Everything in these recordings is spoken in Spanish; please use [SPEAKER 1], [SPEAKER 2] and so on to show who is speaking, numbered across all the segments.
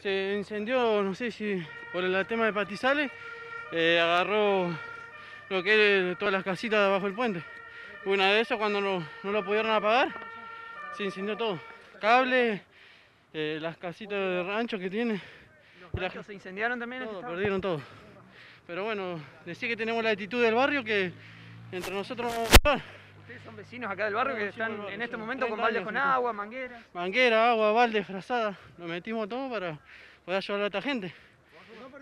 [SPEAKER 1] Se incendió, no sé si por el tema de patizales, eh, agarró lo que es todas las casitas debajo del puente. Una de esas, cuando no, no lo pudieron apagar, se incendió todo. Cable, eh, las casitas de rancho que tiene.
[SPEAKER 2] ¿Los ranchos se incendiaron también?
[SPEAKER 1] Todo, perdieron todo. Pero bueno, decir que tenemos la actitud del barrio que entre nosotros vamos a
[SPEAKER 2] Ustedes son vecinos acá del barrio que están en este momento con
[SPEAKER 1] 30
[SPEAKER 2] baldes con agua, mangueras.
[SPEAKER 1] Manguera, agua, balde, frazada, lo metimos todo para poder ayudar a esta gente.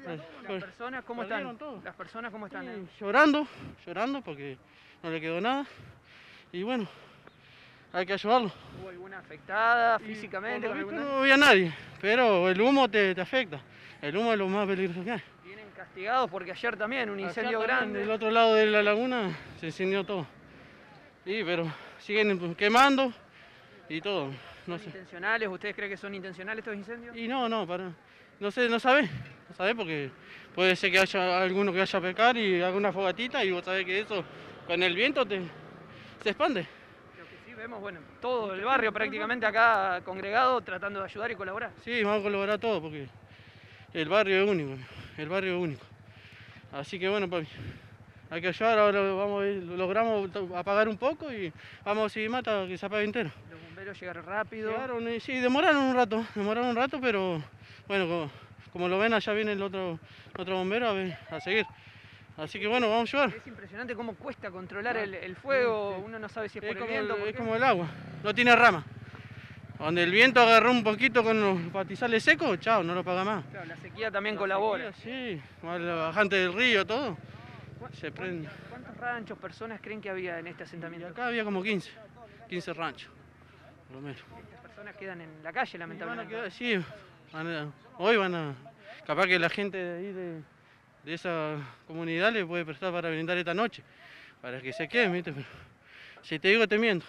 [SPEAKER 2] Las personas, ¿cómo están?
[SPEAKER 1] todo.
[SPEAKER 2] Las personas, ¿cómo están?
[SPEAKER 1] Llorando, llorando porque no le quedó nada. Y bueno, hay que ayudarlo.
[SPEAKER 2] ¿Hubo alguna afectada físicamente? con
[SPEAKER 1] no había nadie, pero el humo te, te afecta. El humo es lo más peligroso que hay.
[SPEAKER 2] Vienen castigados porque ayer también un incendio grande.
[SPEAKER 1] Del otro lado de la laguna se incendió todo. Sí, pero siguen quemando y todo. No
[SPEAKER 2] ¿Son
[SPEAKER 1] sé.
[SPEAKER 2] intencionales? ¿Ustedes creen que son intencionales estos incendios?
[SPEAKER 1] Y no, no, para. No sé, no sabe. No sabe porque puede ser que haya alguno que vaya a pecar y haga una fogatita y vos sabés que eso con el viento te, se expande.
[SPEAKER 2] Lo que sí vemos, bueno, todo el barrio prácticamente acá congregado tratando de ayudar y colaborar.
[SPEAKER 1] Sí, vamos a colaborar todos porque el barrio es único, el barrio es único. Así que bueno, papi, hay que ayudar, ahora vamos a ir- logramos apagar un poco y vamos a seguir más hasta que se apague entero.
[SPEAKER 2] Los bomberos llegaron rápido.
[SPEAKER 1] Llegaron y sí, demoraron un rato, demoraron un rato, pero bueno, como, como lo ven, allá viene el otro, otro bombero a, ver- a seguir. Así que bueno, vamos a ayudar.
[SPEAKER 2] Es impresionante cómo cuesta controlar el, el fuego, uno no sabe si es
[SPEAKER 1] Es
[SPEAKER 2] por el
[SPEAKER 1] como,
[SPEAKER 2] viento,
[SPEAKER 1] el, es como el agua, no tiene rama. Donde el viento agarró un poquito con los patizales secos, chao, no lo paga más.
[SPEAKER 2] Claro, la sequía también
[SPEAKER 1] La
[SPEAKER 2] colabora.
[SPEAKER 1] sequía, Sí, más la bajante del río, todo.
[SPEAKER 2] ¿Cu-
[SPEAKER 1] Se prende.
[SPEAKER 2] ¿Cuántos ranchos, personas creen que había en este
[SPEAKER 1] Y
[SPEAKER 2] asentamiento?
[SPEAKER 1] acá había como 15, 15 ranchos, por lo menos.
[SPEAKER 2] Estas personas quedan en la calle,
[SPEAKER 1] Y van a
[SPEAKER 2] lamentablemente.
[SPEAKER 1] quedar- sí, van a- hoy van a. Capaz que la gente de ahí de, de esa comunidad le puede prestar para brindar esta noche, para que se queden, ¿viste? Pero si te digo, te miento.